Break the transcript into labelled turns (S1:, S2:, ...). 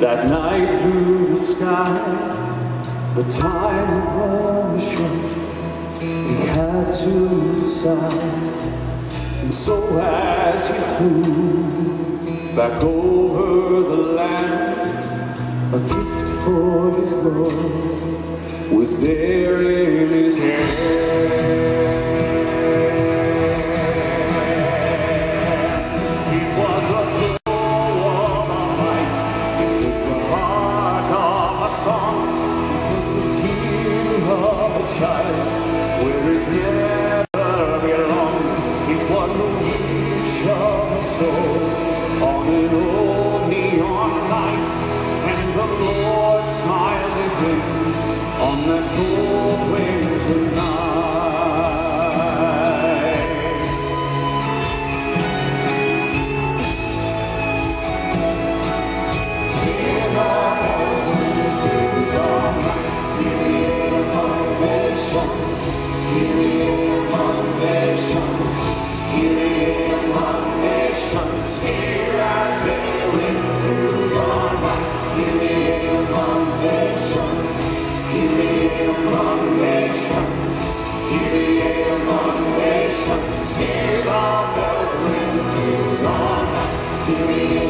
S1: That night through the sky, the time was short. He had to decide. And so as he flew back over the land, a gift for his love was there in his hand. On an old neon light. And the again on that Amen.